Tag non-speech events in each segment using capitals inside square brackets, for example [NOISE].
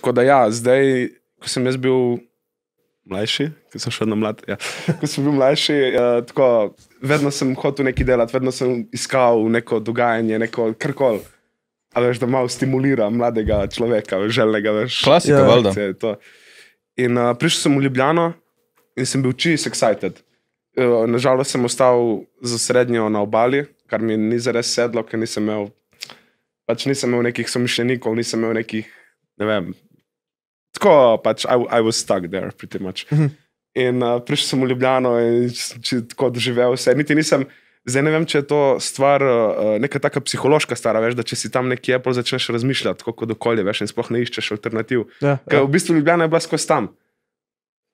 tako da ja, zdaj, ko sem jaz bil mlajši, ko sem še vedno mlad, ja. ko sem bil mlajši, uh, tako, vedno sem hotel nekaj delati, vedno sem iskal neko dogajanje, neko karkoli. A veš, da malo stimulira mladega človeka, željnega, veš. Klasika, Ja. valjda. In uh, prišel sem v Ljubljano in sem bil čist excited. Uh, nažalost sem ostal za srednjo na obali, kar mi ni zares sedlo, ker nisem imel, pač nisem imel nekih somišljenikov, nisem imel nekih, ne vem. Tako pač, I, I was stuck there, pretty much. In uh, prišel sem v Ljubljano in č- č- tako doživel vse. Niti nisem, zdaj ne vem, če je to stvar, uh, neka taka psihološka stara, veš, da če si tam nekje, pol začneš razmišljati, tako kot okolje, veš, in sploh ne iščeš alternativ. Ja, Ker ja. v bistvu Ljubljana je bila skozi tam.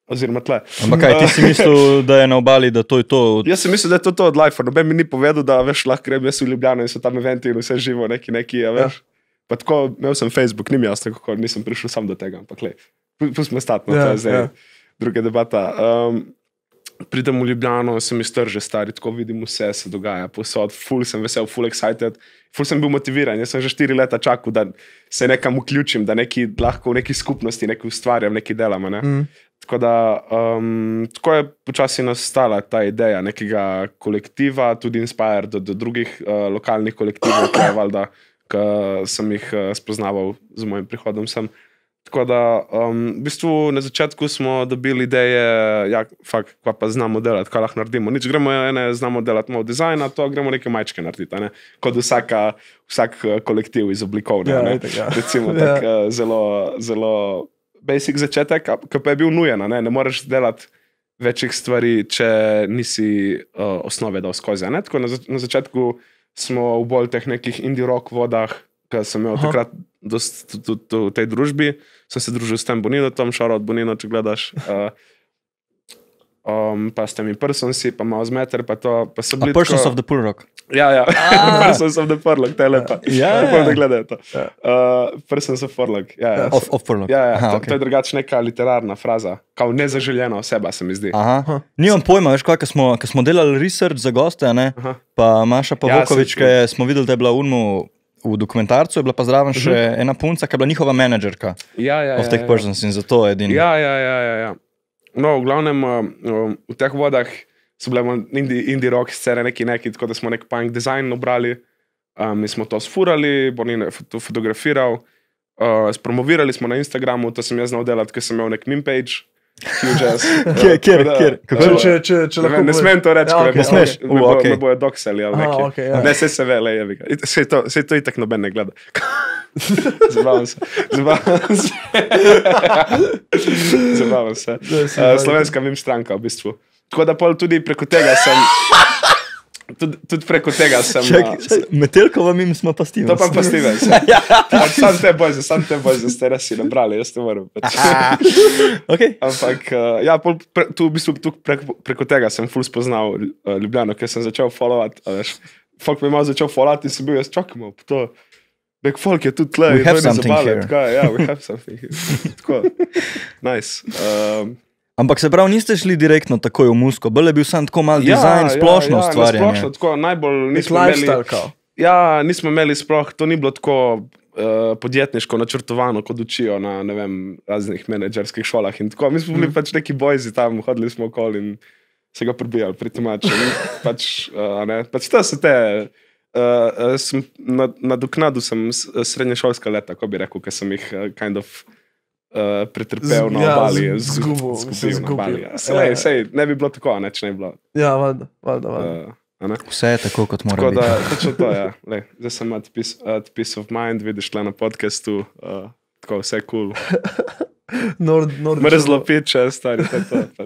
Oziroma tle. Ampak kaj ti si [LAUGHS] mislil, da je na obali, da to je to? Jaz sem mislil, da je to, to od Life. Noben mi ni povedal, da veš, lahko grem jaz v Ljubljano in so tam eventi in vse živo, neki, neki, a veš. Pa tako, imel sem Facebook, ni mi jasno, kako nisem prišel sam do tega, ampak le, pustimo stati, no, Ja, to je zdaj ja. druga debata. Um, pridem v Ljubljano, sem iztrže stari, tako vidim vse se dogaja, posod, full sem vesel, full excited, full sem bil motiviran. Jaz sem že štiri leta čakal, da se nekam vključim, da neki, lahko v neki skupnosti nekaj ustvarjam, nekaj delam. Ne? Mm. Tako da um, tako je počasi nastala ta ideja nekega kolektiva, tudi inspired do, do drugih uh, lokalnih kolektivov, ki, je valjda, ki sem jih uh, spoznaval z mojim prihodom sem. Tako da, um, v bistvu na začetku smo dobili ideje, ja, fakt, kva pa znamo delati, kaj lahko naredimo. Nič gremo, ene znamo delati malo dizajna, to gremo neke majčke narediti, ne? kot vsaka, vsak eh, kolektiv iz oblikovne. Ja, itak, ja. Recimo, [LAUGHS] Ja. tak, eh, zelo, zelo basic začetek, ki pa je bil nujen. Ne, ne moreš delati večjih stvari, če nisi uh, osnove dal skozi. ne. Tako Na, zač- na začetku smo v bolj teh nekih indie rock vodah, ki sem imel Aha. takrat dost, tudi v tej družbi. Sem se družil s tem Boninotom, šarot Bonino, če gledaš. Uh, [LAUGHS] Um, pa s temi personsi, pa malo zmeter, pa to. Pa so A bili Persons tako- of the Pull Rock. Ja, ja. [LAUGHS] Persons of the Furlong, te je lepa. Ja, ja. da gledajo to. Ja. Uh, Persons of Furlong. Ja, ja. Of, of Pull Rock. Ja, ja, Aha, to, okej. to je drugače neka literarna fraza, kao nezaželjena oseba, se mi zdi. Aha. Nimam pojma, veš, kaj, ko smo, ko smo delali research za goste, a ne? Aha. pa Maša Pavokovič, saj ki je, smo videli, da je bila v Unmu v dokumentarcu, je bila pa zraven še ena punca, ki je bila njihova menedžerka Ja, ja, of ja, teh ja. persons in zato je edini. Ja, ja, ja, ja, ja. No, v glavnem uh, um, v teh vodah so bile indie, indie rock scene, neki neki, tako da smo nek punk design obrali. Um, mi smo to sfurali, Bonin je to fotografiral, uh, spromovirali smo na Instagramu, to sem jaz znal delati, ker sem imel nek meme page. Huge [LAUGHS] ass. Kjer- kjer- da, kjer? Kako Če, če, če, če Ne, vem, ne smem to reči, Ja, me Ne smeš? me bojo- okej. me bojo doksali ali nekaj. okej, ja. Ne, se se vele, je. Se to, se to itak noben ne gleda. [LAUGHS] Zabavam se. Zabavam se. [LAUGHS] Zabavam se. Uh, slovenska vim stranka v bistvu. Tako da pol tudi preko tega sem. Tudi, tudi preko tega sem. Čakaj, uh, Metelkova mim smo pa Steven. to pa pa Steven. [LAUGHS] Pač sam te boj, sam te boj, za ste res si nabrali, jaz ne morem. Pač. okay. Ampak, uh, ja, pol pre, tu v bistvu tu preko, preko tega sem ful spoznal uh, Ljubljano, ker sem začel followati. Folk me je malo začel followati in sem bil jaz čakamo. To, nek folk je tudi tle, to je something zabavno. ja, we have something here. Tako, nice. Um, Ampak se pravi, niste šli direktno takoj v musko, bolj je bil sam tako mal ja, dizajn, splošno ja, ja, ustvarjanje. Splošno, tako, najbolj nismo imeli, lifestyle, kao. ja, nismo imeli sploh, to ni bilo tako uh, podjetniško načrtovano, kot učijo na vem, raznih menedžerskih šolah. in tako. Mi smo bili mm. pač neki bojzi tam, hodili smo okoli in se ga prebijali, pritimači. pač, uh, a ne, pač to so te. Uh, sem na, na doknadu sem srednješolska leta, kako bi rekel, ker sem jih uh, kind of uh, pretrpel Z- na ja, obali, z- zgubil, zgubil na obali. Ja. Ja, Sej, ja. sej, ne bi bilo tako, ne, če ne bi bilo. Ja, valjda, valjda, valjda. Uh, a ne? Vse je tako, kot mora Tako biti. da, točno to je. Ja. [LAUGHS] Zdaj sem at peace, at peace of mind, vidiš le na podkastu, uh, tako vse kul. Cool. [LAUGHS] Nord, nord, Mrzlo piče, stari, to je to. pač.